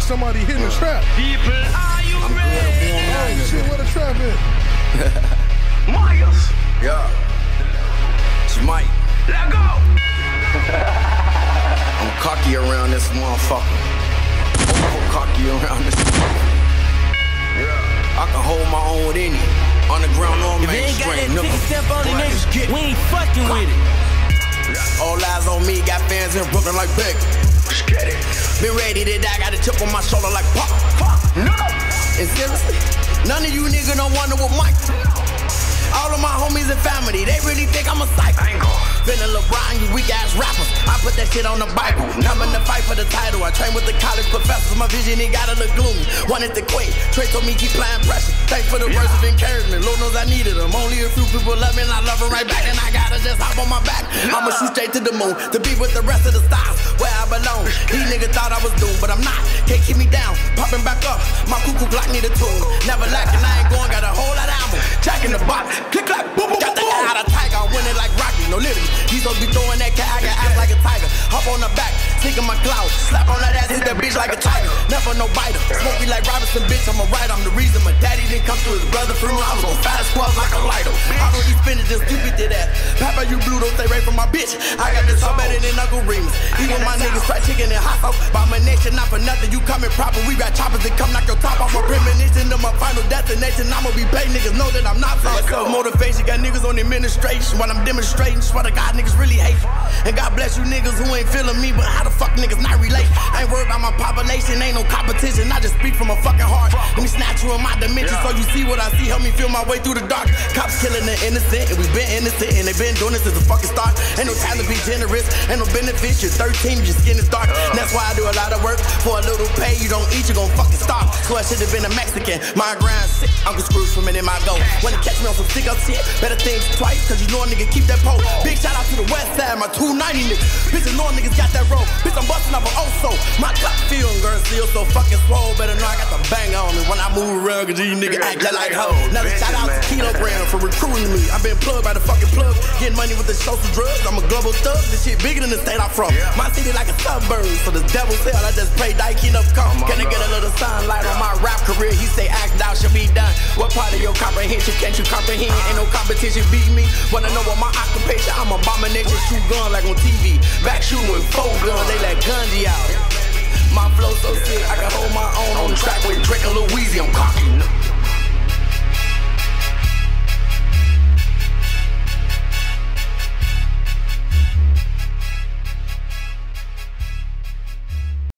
somebody hitting the trap. People, are you I'm good. I'm ready? going Oh down shit, there. where the trap at? Myers, Yeah. It's Mike. let go. I'm cocky around this motherfucker. Over cocky around this motherfucker. Yeah. I can hold my own with any. Underground or If you ain't got that mainstream. ticket stamp on it, Boy, nigga, we ain't fucking with it. All eyes on me, got fans in Brooklyn like Beck. Let's get it. Been ready to die, got a chip on my shoulder like pop, pop. No. And seriously, none of you niggas don't wonder what Mike. All of my homies and family, they really think I'm a psycho. Ain't going. Feeling LeBron, you weak ass rappers. I put that shit on the Bible. I'm in the fight for the title. I train with the college professors. My vision, it gotta look gloomy. Wanted to quit. Trey told me keep playing pressure. Thanks for the words of encouragement. Lord knows I needed them. Only a few people love me and I love them right back. And I gotta just hop on my back. I'ma shoot straight to the moon to be with the rest of the stars where I belong. These niggas thought I was doomed, but I'm not. Can't keep me down. Popping back up. My cuckoo clock need a tune. Never lacking, I ain't going. Got a whole lot of ammo. Jack in the box. Click back. My cloud. Slap on that ass. Hit that bitch like a tiger. Never no biter. Smoke me like Robinson, bitch. I'm a writer. I'm the reason my daddy didn't come to his brother funeral. I was on fat squad like a lighter. I don't eat spinach and stupid did that. Papa, you blue, don't stay right from my bitch. I got this all better than Uncle Remus. Even my niggas fried chicken and hot sauce. By my nation, not for nothing. You coming proper. We got choppers that come knock your top off. My premonition to my final destination. I'ma be paid. Niggas know that I'm not for self motivation. Got niggas on administration while I'm demonstrating. Swear to God, niggas really hate. And God bless you niggas who ain't feeling me, but how the fuck niggas not relate? I ain't worried about my population, ain't no competition. I just speak from a fucking heart. Let me snatch you in my dimension so you see what I see. Help me feel my way through the dark. Cops killing the innocent, and we been innocent, and they been doing this since the fucking start. Ain't no time to be generous, ain't no benefits. You're 13, your skin is dark. And that's why I do a lot of work for a little pay. You don't eat, you gon' fucking starve. So I should have been a Mexican. My grind sick, Uncle Scrooge swimming in my. When you catch me on some sick up shit, better think twice, cause you know a nigga keep that pole. Big shout out to the west side, my 290 niggas. Bitches know niggas got that rope. Bitch, I'm busting up an Oso. My clock feeling girl still so fucking slow. Better know I got the bang on me when I move around, cause these niggas act like hoes. Another shout out to Kilogram for recruiting me. i been plugged by the fucking plug. Getting money with the social drugs. I'm a global thug. This shit bigger than the state I'm from. My city like a suburb. So the devil's hell, I just pray die keep up come. Can I get a little sunlight on my rap career? He say act out should be done. What part of your comprehension can't you comprehend? Ain't no competition beat me. Wanna know what my occupation? I'm abomination. Shoot gun like on TV. Back shooting four guns. They let Gundy out. My flow so sick, I can hold my own on the track with Drake and Louise. I'm.